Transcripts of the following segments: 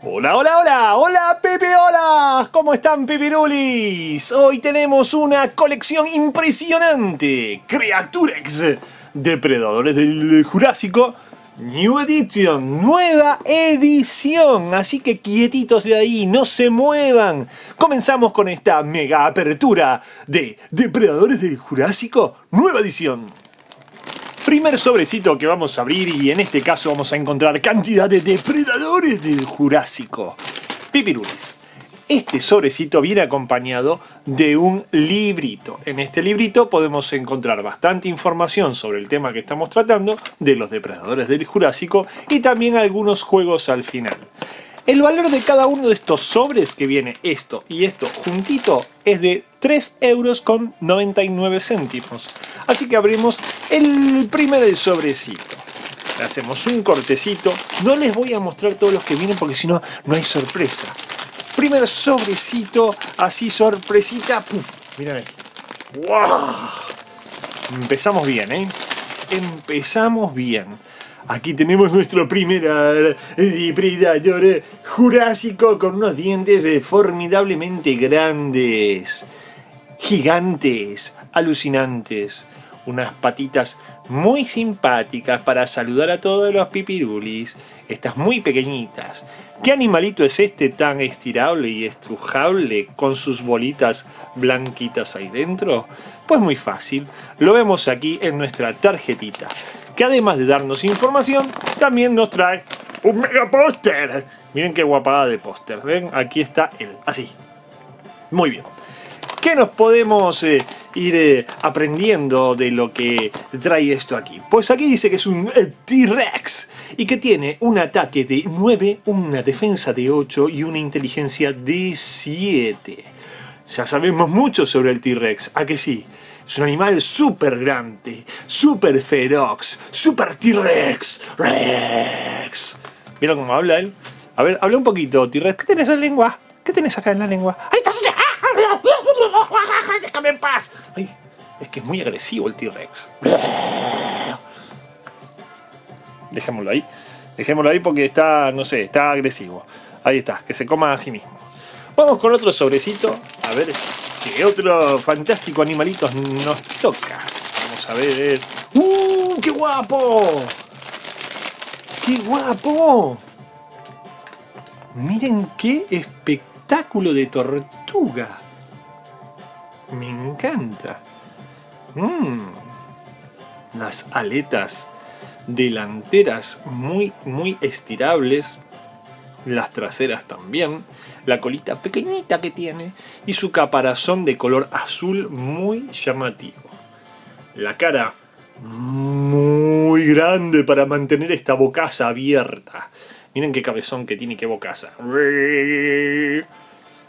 Hola, hola, hola, hola, Pepe, hola, ¿cómo están, Pepirulis? Hoy tenemos una colección impresionante, Creaturex, Depredadores del Jurásico, New Edition, nueva edición, así que quietitos de ahí, no se muevan. Comenzamos con esta mega apertura de Depredadores del Jurásico, nueva edición. Primer sobrecito que vamos a abrir y en este caso vamos a encontrar cantidad de depredadores del Jurásico. Pipirulis. Este sobrecito viene acompañado de un librito. En este librito podemos encontrar bastante información sobre el tema que estamos tratando de los depredadores del Jurásico y también algunos juegos al final. El valor de cada uno de estos sobres que viene esto y esto juntito es de 3 euros con 99 céntimos. Así que abrimos el primer sobrecito. Le hacemos un cortecito. No les voy a mostrar todos los que vienen porque si no, no hay sorpresa. Primer sobrecito, así sorpresita. Puf, miren ¡Wow! Empezamos bien, ¿eh? Empezamos bien. Aquí tenemos nuestro primer depredador jurásico con unos dientes formidablemente grandes, gigantes, alucinantes, unas patitas muy simpáticas para saludar a todos los pipirulis, estas muy pequeñitas. ¿Qué animalito es este tan estirable y estrujable con sus bolitas blanquitas ahí dentro? Pues muy fácil, lo vemos aquí en nuestra tarjetita que además de darnos información, también nos trae un mega póster. Miren qué guapada de póster. ¿Ven? Aquí está él. Así. Muy bien. ¿Qué nos podemos eh, ir eh, aprendiendo de lo que trae esto aquí? Pues aquí dice que es un eh, T-Rex y que tiene un ataque de 9, una defensa de 8 y una inteligencia de 7. Ya sabemos mucho sobre el T-Rex, ¿a que sí? Es un animal súper grande, súper feroz, súper T-Rex. Rex. ¿Vieron cómo habla él? A ver, habla un poquito, T-Rex. ¿Qué tenés en la lengua? ¿Qué tenés acá en la lengua? ¡Ahí estás! ¡Déjame en paz! Ay, es que es muy agresivo el T-Rex. Dejémoslo ahí. Dejémoslo ahí porque está, no sé, está agresivo. Ahí está, que se coma a sí mismo. Vamos con otro sobrecito. A ver qué otro fantástico animalito nos toca. Vamos a ver. ¡Uh! ¡Qué guapo! ¡Qué guapo! Miren qué espectáculo de tortuga. Me encanta. Mm. Las aletas delanteras muy, muy estirables. Las traseras también la colita pequeñita que tiene y su caparazón de color azul muy llamativo. La cara muy grande para mantener esta bocaza abierta. Miren qué cabezón que tiene, qué bocaza.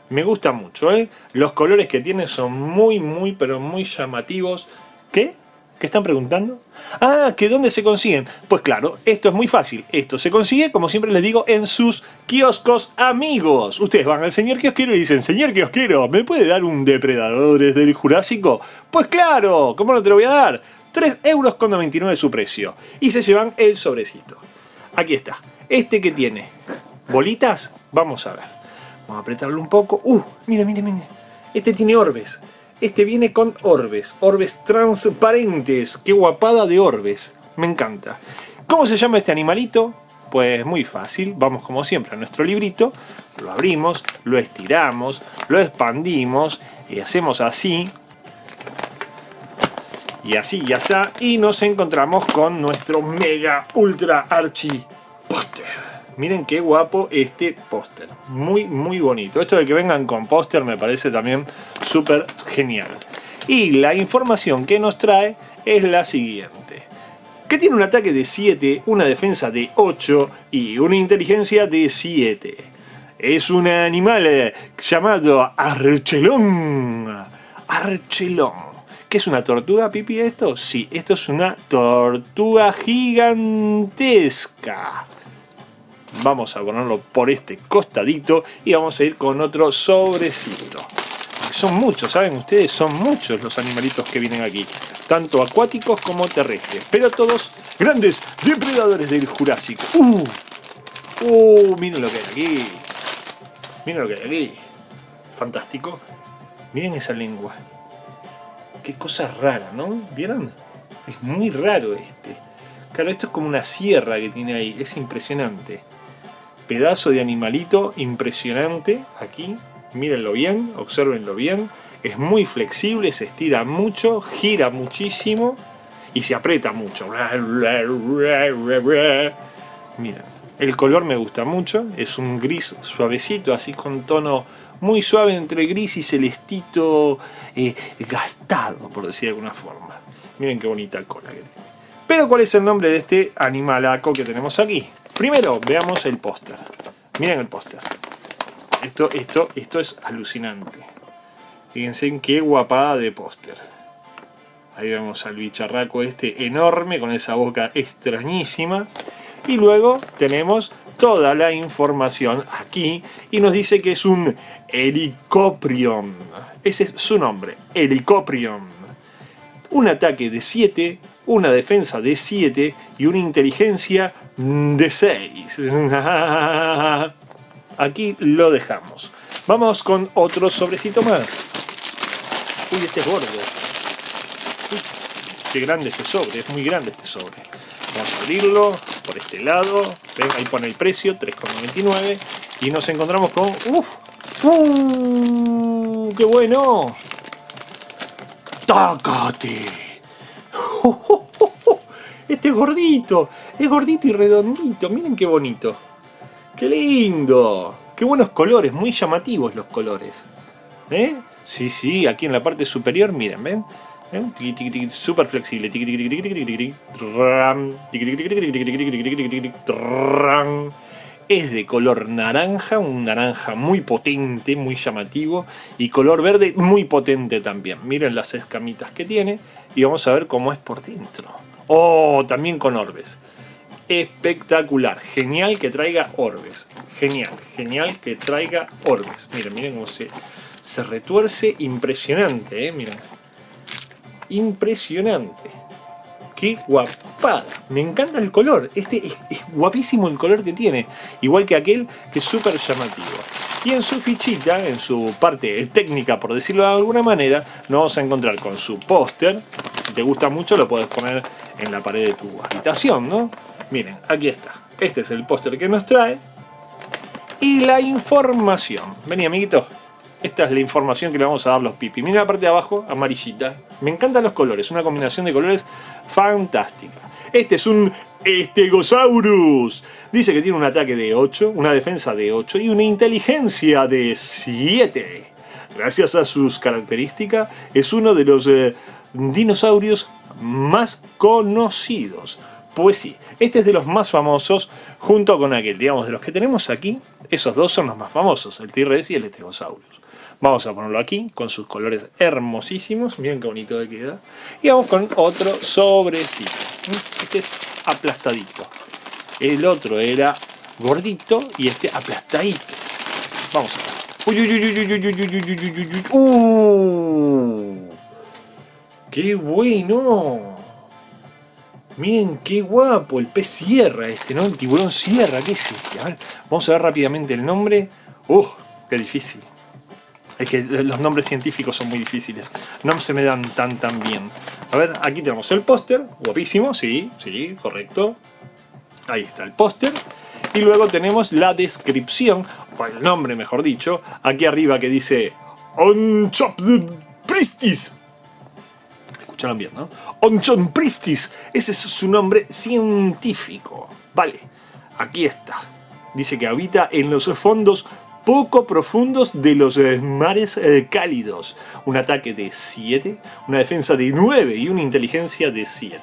Me gusta mucho, ¿eh? Los colores que tiene son muy, muy, pero muy llamativos. ¿Qué? ¿Qué están preguntando? Ah, ¿que dónde se consiguen? Pues claro, esto es muy fácil. Esto se consigue, como siempre les digo, en sus kioscos amigos. Ustedes van al señor kiosquero y dicen, señor kiosquero, ¿me puede dar un depredador desde el Jurásico? Pues claro, ¿cómo no te lo voy a dar? 3 euros con 99 su precio. Y se llevan el sobrecito. Aquí está. Este que tiene bolitas, vamos a ver. Vamos a apretarlo un poco. Uh, mira, mira, mira. Este tiene orbes. Este viene con orbes, orbes transparentes. ¡Qué guapada de orbes! Me encanta. ¿Cómo se llama este animalito? Pues muy fácil, vamos como siempre a nuestro librito, lo abrimos, lo estiramos, lo expandimos y hacemos así, y así y así, y nos encontramos con nuestro mega ultra archi póster. Miren qué guapo este póster. Muy, muy bonito. Esto de que vengan con póster me parece también súper genial. Y la información que nos trae es la siguiente. Que tiene un ataque de 7, una defensa de 8 y una inteligencia de 7. Es un animal eh, llamado Archelón. Archelón. ¿Qué es una tortuga, Pipi, esto? Sí, esto es una tortuga gigantesca. Vamos a ponerlo por este costadito y vamos a ir con otro sobrecito. Son muchos, ¿saben ustedes? Son muchos los animalitos que vienen aquí, tanto acuáticos como terrestres, pero todos grandes depredadores del Jurásico. ¡Uh! ¡Uh! Miren lo que hay aquí. Miren lo que hay aquí. Fantástico. Miren esa lengua. Qué cosa rara, ¿no? ¿Vieron? Es muy raro este. Claro, esto es como una sierra que tiene ahí. Es impresionante. Pedazo de animalito impresionante aquí. Mírenlo bien, observenlo bien. Es muy flexible, se estira mucho, gira muchísimo y se aprieta mucho. Miren, el color me gusta mucho. Es un gris suavecito, así con tono muy suave entre gris y celestito eh, gastado, por decir de alguna forma. Miren qué bonita cola que tiene. Pero ¿cuál es el nombre de este animalaco que tenemos aquí? Primero, veamos el póster. Miren el póster. Esto, esto, esto es alucinante. Fíjense en qué guapada de póster. Ahí vemos al bicharraco este enorme con esa boca extrañísima. Y luego tenemos toda la información aquí y nos dice que es un Helicoprion. Ese es su nombre, Helicoprion. Un ataque de 7, una defensa de 7 y una inteligencia de 6. Aquí lo dejamos. Vamos con otro sobrecito más. Uy, este es gordo. qué grande este sobre, es muy grande este sobre. Vamos a abrirlo por este lado. Ven, ahí pone el precio, 3,99. Y nos encontramos con... ¡Uf! ¡Uh! ¡Qué bueno! ¡Tácate! Este es gordito, es gordito y redondito. Miren qué bonito. ¡Qué lindo! ¡Qué buenos colores! Muy llamativos los colores. ¿Eh? Sí, sí, aquí en la parte superior, miren, ¿ven? Súper flexible. Es de color naranja, un naranja muy potente, muy llamativo. Y color verde muy potente también. Miren las escamitas que tiene. Y vamos a ver cómo es por dentro. Oh, también con orbes. Espectacular. Genial que traiga orbes. Genial, genial que traiga orbes. Miren, miren cómo se, se retuerce. Impresionante, ¿eh? Miren impresionante. ¡Qué guapada! Me encanta el color. Este es, guapísimo el color que tiene. Igual que aquel que es súper llamativo. Y en su fichita, en su parte técnica, por decirlo de alguna manera, nos vamos a encontrar con su póster. Si te gusta mucho, lo puedes poner en la pared de tu habitación, ¿no? Miren, aquí está. Este es el póster que nos trae. Y la información. Vení, amiguito. Esta es la información que le vamos a dar los pipi. Mira la parte de abajo, amarillita. Me encantan los colores, una combinación de colores fantástica. Este es un Stegosaurus. Dice que tiene un ataque de 8, una defensa de 8 y una inteligencia de 7. Gracias a sus características, es uno de los eh, dinosaurios más conocidos. Pues sí, este es de los más famosos junto con aquel, digamos, de los que tenemos aquí, esos dos son los más famosos, el T-Rex y el Stegosaurus. Vamos a ponerlo aquí con sus colores hermosísimos. Miren qué bonito que queda. Y vamos con otro sobrecito. Este es aplastadito. El otro era gordito y este aplastadito. Vamos a ver. Uy, uy, uy, uy, uy, uy, ¡Uh! ¡Qué bueno! Miren qué guapo, el pez sierra este, ¿no? El tiburón sierra, ¿qué es este? A ver, vamos a ver rápidamente el nombre. ¡Uh! ¡Qué difícil! Es que los nombres científicos son muy difíciles. No se me dan tan tan bien. A ver, aquí tenemos el póster. Guapísimo, sí, sí, correcto. Ahí está el póster. Y luego tenemos la descripción, o el nombre mejor dicho, aquí arriba que dice Onchop Pristis. Escucharon bien, ¿no? Onchon Pristis. Ese es su nombre científico. Vale, aquí está. Dice que habita en los fondos poco profundos de los eh, mares eh, cálidos. Un ataque de 7, una defensa de 9 y una inteligencia de 7.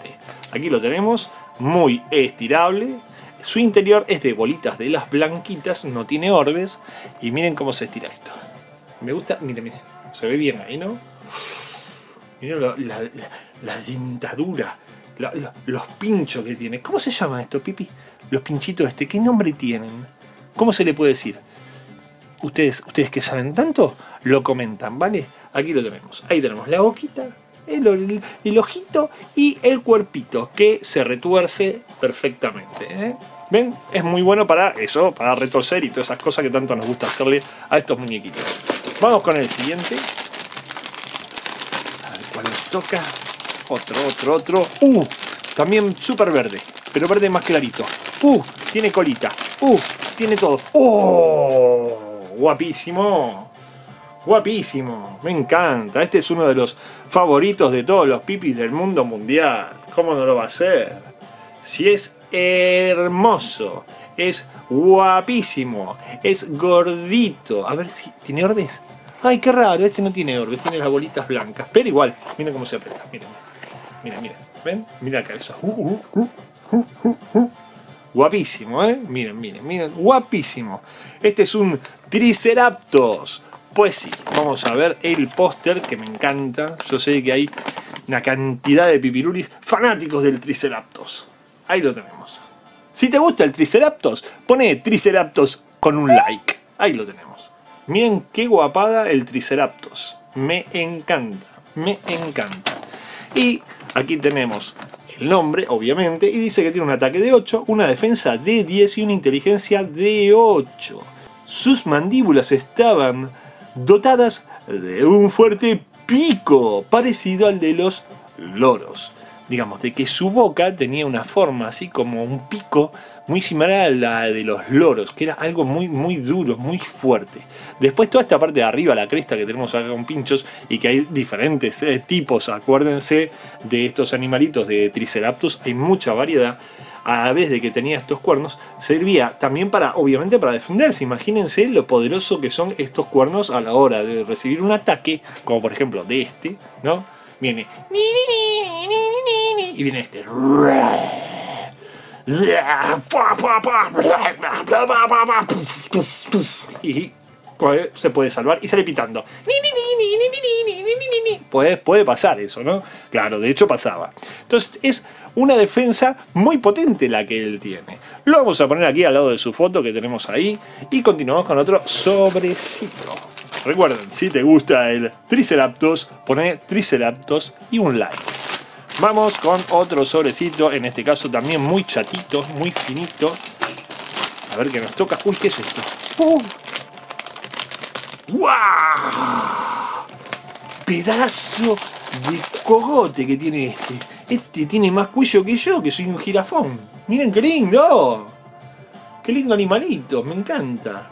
Aquí lo tenemos, muy estirable. Su interior es de bolitas de las blanquitas, no tiene orbes. Y miren cómo se estira esto. Me gusta, miren, miren, se ve bien ahí, ¿no? Miren la, dentadura, los pinchos que tiene. ¿Cómo se llama esto, Pipi? Los pinchitos este, ¿qué nombre tienen? ¿Cómo se le puede decir? Ustedes, ustedes que saben tanto, lo comentan, ¿vale? Aquí lo tenemos. Ahí tenemos la boquita, el, el, ojito y el cuerpito que se retuerce perfectamente. ¿eh? ¿Ven? Es muy bueno para eso, para retorcer y todas esas cosas que tanto nos gusta hacerle a estos muñequitos. Vamos con el siguiente. A ver cuál nos toca. Otro, otro, otro. ¡Uh! También súper verde, pero verde más clarito. ¡Uh! Tiene colita. ¡Uh! Tiene todo. ¡Oh! Guapísimo. Guapísimo. Me encanta. Este es uno de los favoritos de todos los pipis del mundo mundial. ¿Cómo no lo va a ser? Si es hermoso. Es guapísimo. Es gordito. A ver si tiene orbes. Ay, qué raro. Este no tiene orbes. Tiene las bolitas blancas. Pero igual. Miren cómo se aprieta. Miren. Miren, miren. ¿Ven? Mira la cabeza. Guapísimo, ¿eh? Miren, miren, miren. Guapísimo. Este es un Triceratops. Pues sí, vamos a ver el póster que me encanta. Yo sé que hay una cantidad de pipirulis fanáticos del Triceratops. Ahí lo tenemos. Si te gusta el Triceratops, pone Triceratops con un like. Ahí lo tenemos. Miren qué guapada el Triceratops. Me encanta, me encanta. Y aquí tenemos el nombre, obviamente, y dice que tiene un ataque de 8, una defensa de 10 y una inteligencia de 8. Sus mandíbulas estaban dotadas de un fuerte pico, parecido al de los loros. Digamos, de que su boca tenía una forma así como un pico muy similar a la de los loros, que era algo muy, muy duro, muy fuerte. Después toda esta parte de arriba, la cresta que tenemos acá con pinchos y que hay diferentes eh, tipos, acuérdense de estos animalitos de Triceratops, hay mucha variedad. A la vez de que tenía estos cuernos, servía también para, obviamente, para defenderse. Imagínense lo poderoso que son estos cuernos a la hora de recibir un ataque, como por ejemplo de este, ¿no? Viene y viene este y se puede salvar y sale pitando. Puede, puede pasar eso, ¿no? Claro, de hecho pasaba. Entonces es una defensa muy potente la que él tiene. Lo vamos a poner aquí al lado de su foto que tenemos ahí y continuamos con otro sobrecito. Recuerden, si te gusta el Triceratops, pone Triceratops y un like. Vamos con otro sobrecito, en este caso también muy chatito, muy finito. A ver qué nos toca. Uy, ¿qué es esto? ¡Uh! ¡Wow! Pedazo de cogote que tiene este. Este tiene más cuello que yo, que soy un jirafón. Miren qué lindo. Qué lindo animalito, me encanta.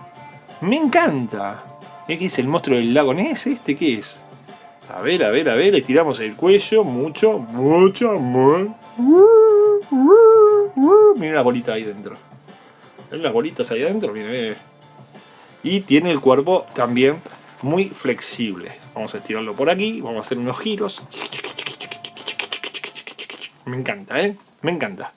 Me encanta. ¿Qué es el monstruo del lago Ness? ¿Este qué es? A ver, a ver, a ver, le tiramos el cuello, mucho, mucho, muy. Miren la bolita ahí dentro. Miren las bolitas ahí adentro, miren, miren y tiene el cuerpo también muy flexible. Vamos a estirarlo por aquí, vamos a hacer unos giros. Me encanta, ¿eh? Me encanta.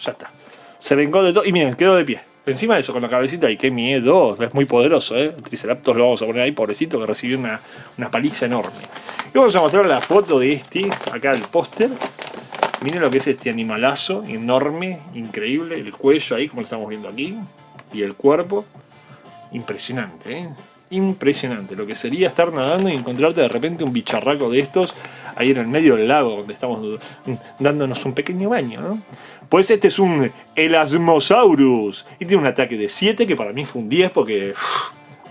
Ya está. Se vengó de todo. Y miren, quedó de pie. Encima de eso, con la cabecita, y qué miedo. Es muy poderoso, ¿eh? El Triceratops lo vamos a poner ahí, pobrecito, que recibió una, una paliza enorme. Y vamos a mostrar la foto de este, acá el póster. Miren lo que es este animalazo, enorme, increíble. El cuello ahí, como lo estamos viendo aquí. Y el cuerpo. Impresionante, ¿eh? Impresionante. Lo que sería estar nadando y encontrarte de repente un bicharraco de estos ahí en el medio del lago, donde estamos dándonos un pequeño baño, ¿no? Pues este es un Elasmosaurus. Y tiene un ataque de 7, que para mí fue un 10 porque...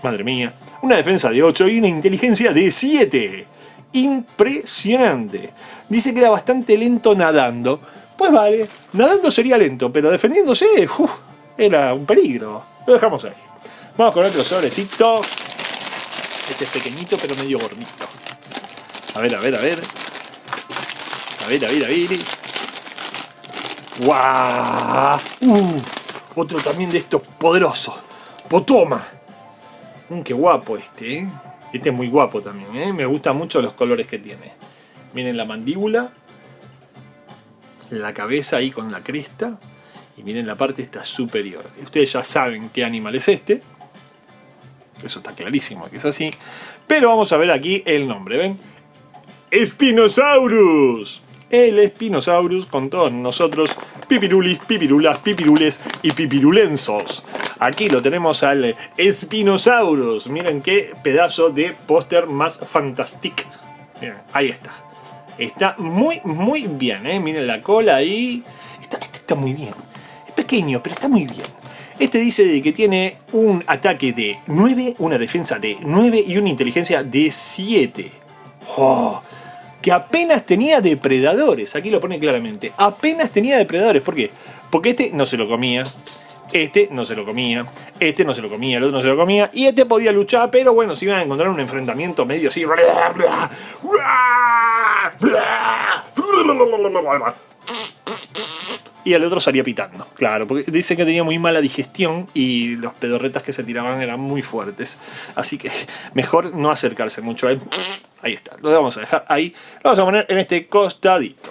madre mía. Una defensa de 8 y una inteligencia de 7 impresionante. Dice que era bastante lento nadando. Pues vale, nadando sería lento, pero defendiéndose era un peligro. Lo dejamos ahí. Vamos con otro sobrecito. Este es pequeñito pero medio gordito. A ver, a ver, a ver. A ver, a ver, a ver. ¡Guau! Uh, otro también de estos poderosos. Potoma. Mm, qué guapo este, ¿eh? Este es muy guapo también, ¿eh? me gustan mucho los colores que tiene. Miren la mandíbula, la cabeza ahí con la cresta y miren la parte esta superior. Ustedes ya saben qué animal es este. Eso está clarísimo que es así. Pero vamos a ver aquí el nombre, ¿ven? Spinosaurus. El Spinosaurus con todos nosotros, pipirulis, pipirulas, pipirules y pipirulensos. Aquí lo tenemos al Spinosaurus. Miren qué pedazo de póster más fantástico. ahí está. Está muy, muy bien, ¿eh? Miren la cola ahí. Está, este está muy bien. Es pequeño, pero está muy bien. Este dice que tiene un ataque de 9, una defensa de 9 y una inteligencia de 7. Que apenas tenía depredadores. Aquí lo pone claramente. Apenas tenía depredadores. ¿Por qué? Porque este no se lo comía. Este no se lo comía, este no se lo comía, el otro no se lo comía, y este podía luchar, pero bueno, se iban a encontrar un enfrentamiento medio así. Y el otro salía pitando, claro, porque dicen que tenía muy mala digestión y los pedorretas que se tiraban eran muy fuertes. Así que mejor no acercarse mucho a él. Ahí está, lo vamos a dejar ahí. Lo vamos a poner en este costadito.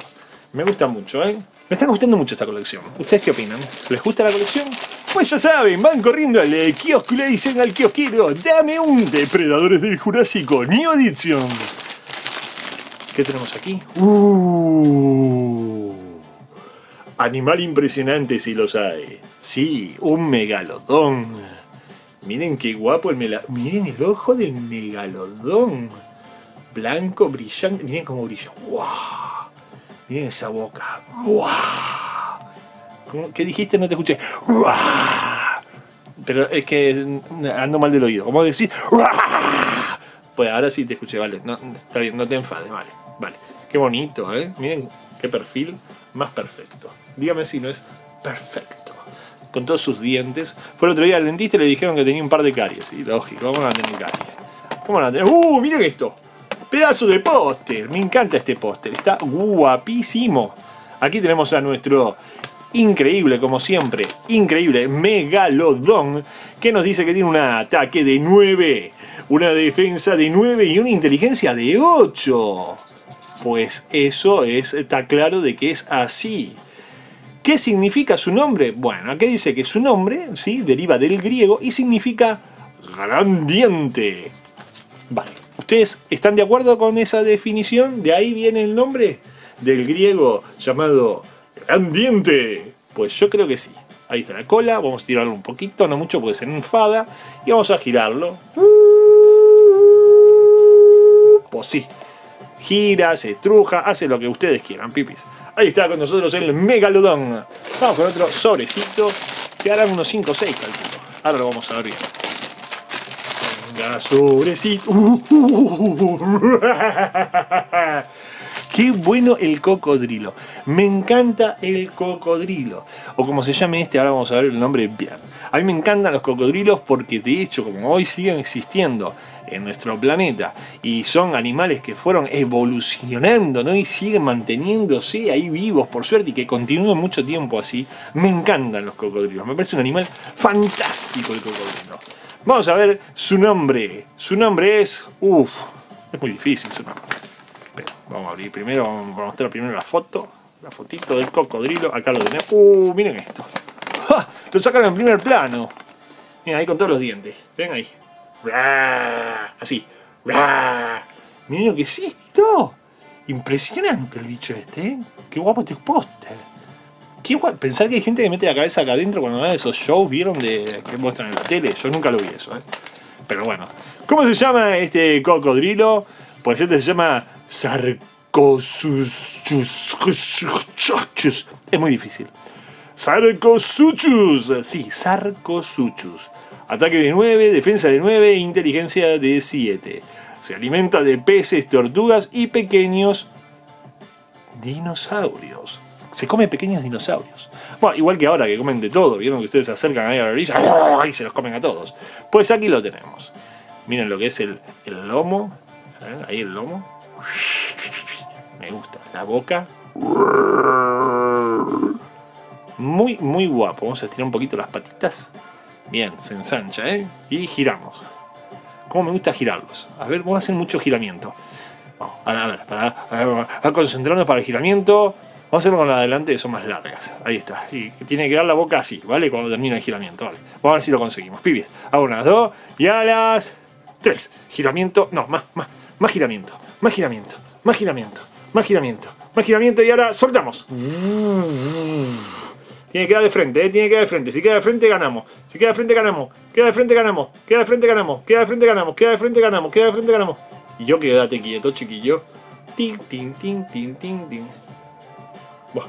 Me gusta mucho, ¿eh? Me está gustando mucho esta colección. ¿Ustedes qué opinan? ¿Les gusta la colección? Pues ya saben, van corriendo al kiosco y le dicen al kiosquero, dame un Depredadores del Jurásico New Edition. ¿Qué tenemos aquí? Uh, animal impresionante si los hay. Sí, un megalodón. Miren qué guapo el megalodón. Miren el ojo del megalodón. Blanco, brillante. Miren cómo brilla. ¡Wow! Miren esa boca. ¿Qué dijiste? No te escuché. Pero es que ando mal del oído. ¿Cómo decir? Pues ahora sí te escuché, vale. No, está bien, no te enfades, vale. Vale. Qué bonito, ¿eh? Miren qué perfil más perfecto. Dígame si no es perfecto. Con todos sus dientes. Fue el otro día al dentista y le dijeron que tenía un par de caries. Y lógico, ¿cómo van a tener caries? ¿Cómo? ¡Uh! Miren esto. Pedazo de póster. Me encanta este póster. Está guapísimo. Aquí tenemos a nuestro increíble, como siempre, increíble Megalodon, que nos dice que tiene un ataque de 9, una defensa de 9 y una inteligencia de 8. Pues eso es, está claro de que es así. ¿Qué significa su nombre? Bueno, aquí dice que su nombre, ¿sí? Deriva del griego y significa gran diente. Vale. ¿Ustedes están de acuerdo con esa definición? ¿De ahí viene el nombre? Del griego llamado gran diente. Pues yo creo que sí. Ahí está la cola, vamos a tirarlo un poquito, no mucho porque se enfada. Y vamos a girarlo. Pues sí. Gira, se estruja, hace lo que ustedes quieran, pipis. Ahí está con nosotros el megalodón. Vamos con otro sobrecito que harán unos 5 o 6 calculo. Ahora lo vamos a ver bien. Uh, uh, uh, Qué bueno el cocodrilo. Me encanta el cocodrilo. O como se llame este, ahora vamos a ver el nombre bien. A mí me encantan los cocodrilos porque de hecho, como hoy siguen existiendo en nuestro planeta y son animales que fueron evolucionando ¿no? y siguen manteniéndose ahí vivos por suerte y que continúen mucho tiempo así, me encantan los cocodrilos. Me parece un animal fantástico el cocodrilo. Vamos a ver su nombre. Su nombre es... Uf, es muy difícil su nombre. Vamos a abrir primero, vamos a mostrar primero la foto. La fotito del cocodrilo. Acá lo tenemos. Uh, miren esto. Lo sacan en primer plano. Miren ahí con todos los dientes. Ven ahí. Así. Miren lo que es esto. Impresionante el bicho este, ¿eh? Qué guapo este póster. Pensar que hay gente que mete la cabeza acá adentro cuando da esos shows, ¿vieron? De, que muestran en la tele. Yo nunca lo vi eso, ¿eh? Pero bueno. ¿Cómo se llama este cocodrilo? Este se llama Sarcosuchus. Es muy difícil. Sarcosuchus. Sí, Sarcosuchus. Ataque de 9, defensa de 9 inteligencia de 7. Se alimenta de peces, tortugas y pequeños dinosaurios se come pequeños dinosaurios. Bueno, igual que ahora que comen de todo, vieron que ustedes se acercan ahí a la orilla y se los comen a todos. Pues aquí lo tenemos. Miren lo que es el, lomo. ¿Eh? Ahí el lomo. Me gusta. La boca. Muy, muy guapo. Vamos a estirar un poquito las patitas. Bien, se ensancha, ¿eh? Y giramos. ¿Cómo me gusta girarlos? A ver, vamos a hacer mucho giramiento. Vamos, a ver, para, a concentrarnos para el giramiento. Vamos a hacerlo con la de adelante, que son más largas. Ahí está. Y tiene que dar la boca así, ¿vale? Cuando termine el giramiento, ¿vale? Vamos a ver si lo conseguimos. Pibis. A unas, dos y a las tres. Giramiento. No, más, más. Más giramiento. Más giramiento. Más giramiento. Más giramiento. Más giramiento y ahora soltamos. Tiene que quedar de frente, ¿eh? tiene que quedar de frente. Si queda de frente, ganamos. Si queda de frente, ganamos. Queda de frente, ganamos. Queda de frente, ganamos. Queda de frente, ganamos. Queda de frente, ganamos. Queda de frente, ganamos. Y yo quédate quieto, chiquillo. Tin, tin, tin, tin, tin, tin. Buah.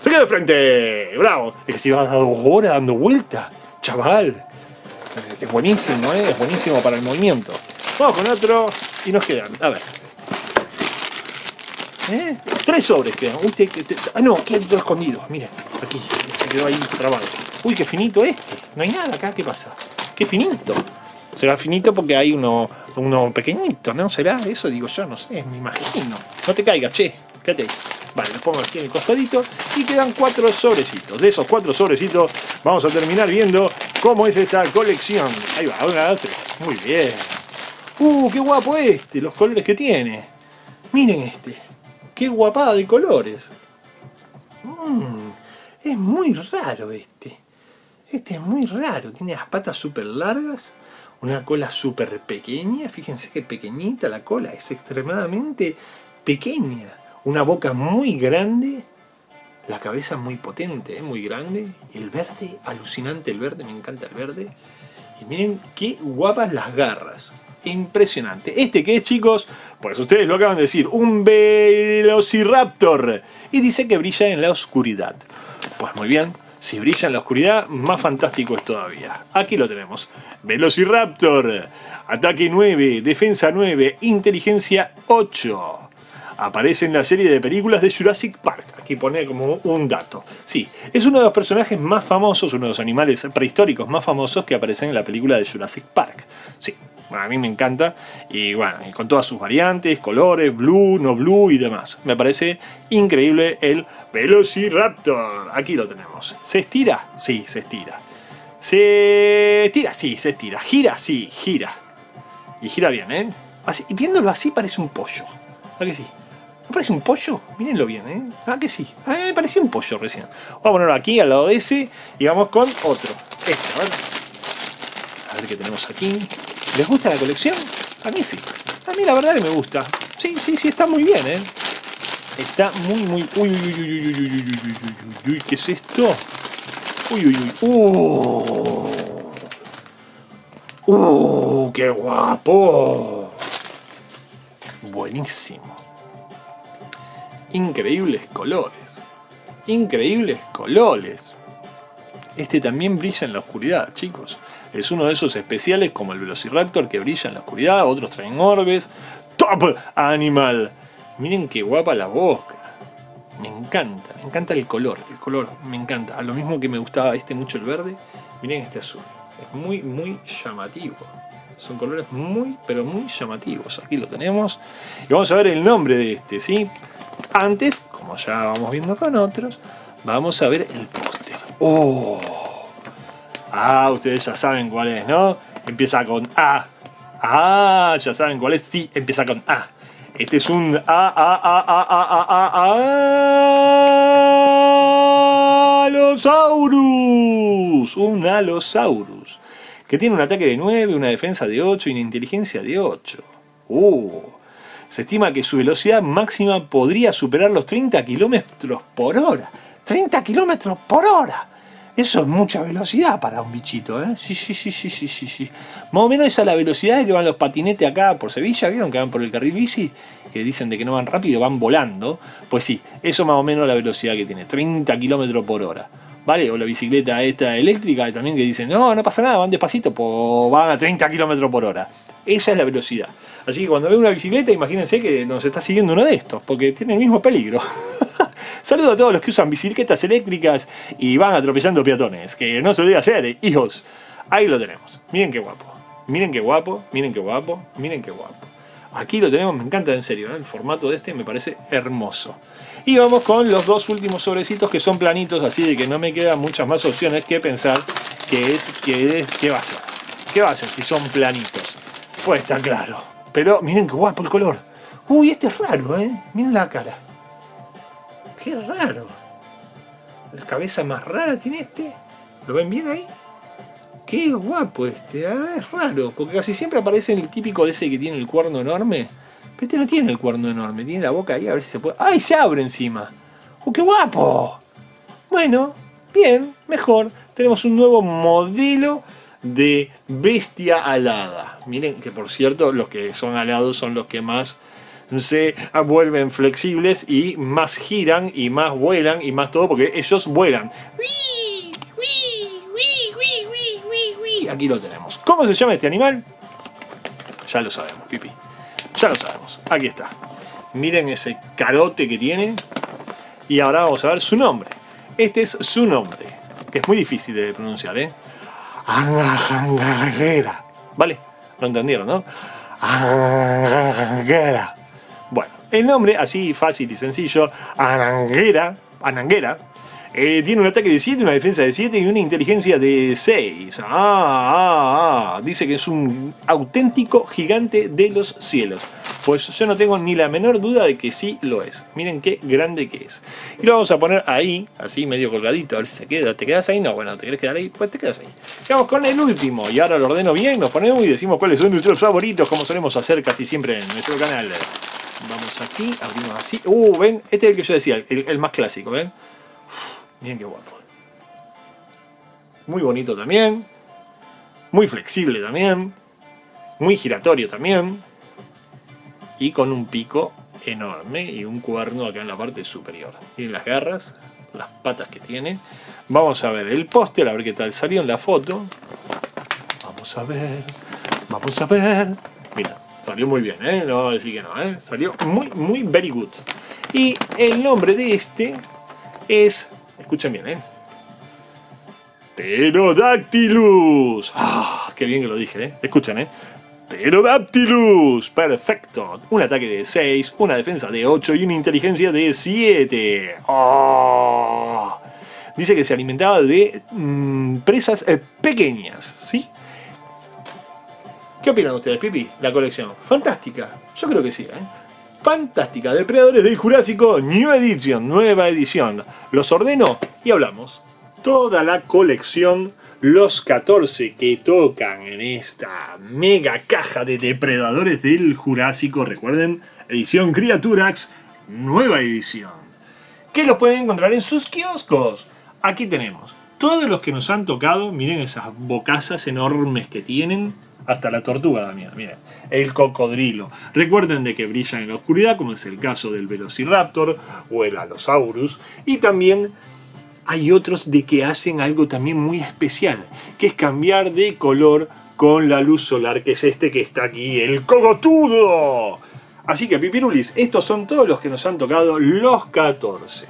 Se queda de frente. Bravo. Es que si vas a dos horas dando vuelta. Chaval. Es buenísimo, ¿eh? Es buenísimo para el movimiento. Vamos con otro. Y nos quedan. A ver. ¿Eh? Tres sobres quedan. Ah, no, queda todo escondido. Mira, aquí. Se quedó ahí trabado. Uy, qué finito este. No hay nada acá. ¿Qué pasa? Qué finito. Será finito porque hay uno, uno pequeñito, ¿no? ¿Será eso? Digo yo, no sé, me imagino. No te caigas, che. Quédate ahí. Vale, lo pongo así en el costadito. Y quedan cuatro sobrecitos. De esos cuatro sobrecitos vamos a terminar viendo cómo es esta colección. Ahí va, una, dos, tres. Muy bien. Uh, qué guapo este, los colores que tiene. Miren este. Qué guapada de colores. Mm, es muy raro este. Este es muy raro. Tiene las patas súper largas. Una cola súper pequeña. Fíjense qué pequeñita la cola. Es extremadamente pequeña. Una boca muy grande. La cabeza muy potente, ¿eh? muy grande. El verde, alucinante el verde. Me encanta el verde. Y miren qué guapas las garras. Impresionante. ¿Este qué es, chicos? Pues ustedes lo acaban de decir. Un Velociraptor. Y dice que brilla en la oscuridad. Pues muy bien. Si brilla en la oscuridad, más fantástico es todavía. Aquí lo tenemos. Velociraptor. Ataque 9, defensa 9, inteligencia 8. Aparece en la serie de películas de Jurassic Park. Aquí pone como un dato. Sí, es uno de los personajes más famosos, uno de los animales prehistóricos más famosos que aparecen en la película de Jurassic Park. Sí, bueno, a mí me encanta. Y bueno, con todas sus variantes, colores, blue, no blue y demás. Me parece increíble el Velociraptor. Aquí lo tenemos. ¿Se estira? Sí, se estira. ¿Se estira? Sí, se estira. ¿Gira? Sí, gira. Y gira bien, ¿eh? Y viéndolo así parece un pollo. ¿A que sí? ¿No parece un pollo? Mírenlo bien, ¿eh? ¿A que sí? Me parecía un pollo recién. Vamos a ponerlo aquí al lado de ese y vamos con otro. Este, a. A ver qué tenemos aquí. ¿Les gusta la colección? A mí sí. A mí la verdad que me gusta. Sí, sí, sí, está muy bien, ¿eh? Está muy, muy... Uy, uy, uy, uy, uy, uy, uy, uy, uy, uy, uy, ¿qué es esto? Uy, uy, uy. ¡Uh! ¡Uh! ¡Qué guapo! Buenísimo. Increíbles colores. Increíbles colores. Este también brilla en la oscuridad, chicos. Es uno de esos especiales como el Velociraptor que brilla en la oscuridad. Otros traen orbes. ¡Top Animal! Miren qué guapa la boca. Me encanta, me encanta el color. El color me encanta. A lo mismo que me gustaba este mucho el verde. Miren este azul. Es muy, muy llamativo. Son colores muy, pero muy llamativos. Aquí lo tenemos. Y vamos a ver el nombre de este, ¿sí? Antes, como ya vamos viendo con otros, vamos a ver el póster. ¡Oh! Ah, ustedes ya saben cuál es, ¿no? Empieza con A. Ah, ya saben cuál es. Sí, empieza con A. Este es un A, A, A, A, A, A, A, Allosaurus. Un Allosaurus. Que tiene un ataque de 9, una defensa de 8 y una inteligencia de 8. Uh. Se estima que su velocidad máxima podría superar los 30 kilómetros por hora. ¡30 kilómetros por hora! Eso es mucha velocidad para un bichito, ¿eh? Sí, sí, sí, sí, sí, sí. Más o menos esa es la velocidad que van los patinetes acá por Sevilla, ¿vieron? Que van por el carril bici, que dicen de que no van rápido, van volando. Pues sí, eso más o menos la velocidad que tiene, 30 kilómetros por hora. ¿Vale? O la bicicleta esta eléctrica también que dicen, no, no pasa nada, van despacito, pues van a 30 kilómetros por hora. Esa es la velocidad. Así que cuando ven una bicicleta, imagínense que nos está siguiendo uno de estos, porque tiene el mismo peligro. Saludo a todos los que usan bicicletas eléctricas y van atropellando peatones, que no se debe hacer, hijos. Ahí lo tenemos. Miren qué guapo. Miren qué guapo, miren qué guapo, miren qué guapo. Aquí lo tenemos, me encanta en serio, el formato de este me parece hermoso. Y vamos con los dos últimos sobrecitos que son planitos, así de que no me quedan muchas más opciones que pensar que es, que es, qué va a ser. ¿Qué va a ser si son planitos? Pues está claro. Pero miren qué guapo el color. Uy, este es raro, ¿eh? Miren la cara. Qué raro. La cabeza más rara tiene este. ¿Lo ven bien ahí? Qué guapo este. ah, Es raro. Porque casi siempre aparece el típico de ese que tiene el cuerno enorme. Pero este no tiene el cuerno enorme, tiene la boca ahí, a ver si se puede. ¡Ay, se abre encima! ¡Oh, qué guapo! Bueno, bien, mejor. Tenemos un nuevo modelo de bestia alada. Miren que por cierto, los que son alados son los que más se vuelven flexibles y más giran y más vuelan y más todo porque ellos vuelan. Aquí lo tenemos. ¿Cómo se llama este animal? Ya lo sabemos, Pipi. Ya lo sabemos. Aquí está. Miren ese carote que tiene. Y ahora vamos a ver su nombre. Este es su nombre. Que es muy difícil de pronunciar, ¿eh? ¿Vale? Lo entendieron, ¿no? Bueno, el nombre, así fácil y sencillo, Ananguera, Ananguera, eh, tiene un ataque de 7, una defensa de 7 y una inteligencia de 6. Ah, ah, ah. Dice que es un auténtico gigante de los cielos. Pues yo no tengo ni la menor duda de que sí lo es. Miren qué grande que es. Y lo vamos a poner ahí, así medio colgadito. A ver si se queda. ¿Te quedas ahí? No, bueno, ¿te querés quedar ahí? Pues te quedas ahí. Vamos con el último. Y ahora lo ordeno bien, nos ponemos y decimos cuáles son nuestros favoritos, como solemos hacer casi siempre en nuestro canal. Vamos aquí, abrimos así. Uh, ven, este es el que yo decía, el, más clásico, ¿ven? miren qué guapo. Muy bonito también. Muy flexible también. Muy giratorio también. Y con un pico enorme y un cuerno acá en la parte superior. Miren las garras, las patas que tiene. Vamos a ver el póster, a ver qué tal salió en la foto. Vamos a ver, vamos a ver. Mira, Salió muy bien, ¿eh? No voy a decir que no, ¿eh? Salió muy, muy very good. Y el nombre de este es... Escuchen bien, ¿eh? Pterodactylus. ¡Ah! Qué bien que lo dije, ¿eh? Escuchen, ¿eh? Pterodactylus. Perfecto. Un ataque de 6, una defensa de 8 y una inteligencia de 7. ¡Oh! Dice que se alimentaba de mm, presas eh, pequeñas, ¿sí? ¿Qué opinan ustedes, Pipi? La colección. Fantástica. Yo creo que sí, ¿eh? Fantástica. Depredadores del Jurásico, New Edition, nueva edición. Los ordeno y hablamos. Toda la colección, los 14 que tocan en esta mega caja de Depredadores del Jurásico. Recuerden, edición Criaturax, nueva edición. Que los pueden encontrar en sus kioscos. Aquí tenemos todos los que nos han tocado. Miren esas bocazas enormes que tienen hasta la tortuga miren, el cocodrilo. Recuerden de que brillan en la oscuridad, como es el caso del Velociraptor o el Allosaurus, y también hay otros de que hacen algo también muy especial, que es cambiar de color con la luz solar, que es este que está aquí, el cogotudo. Así que Pipirulis, estos son todos los que nos han tocado los 14.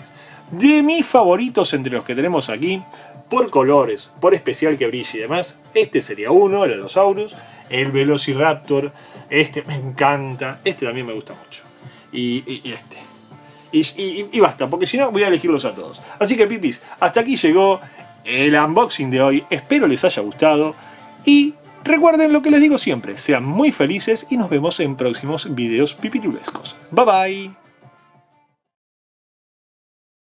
De mis favoritos entre los que tenemos aquí, por colores, por especial que brille y demás. Este sería uno, el Allosaurus, el Velociraptor, este me encanta, este también me gusta mucho. Y, este. Y, basta, porque si no voy a elegirlos a todos. Así que pipis, hasta aquí llegó el unboxing de hoy. Espero les haya gustado. Y recuerden lo que les digo siempre, sean muy felices y nos vemos en próximos videos pipirulescos. Bye bye.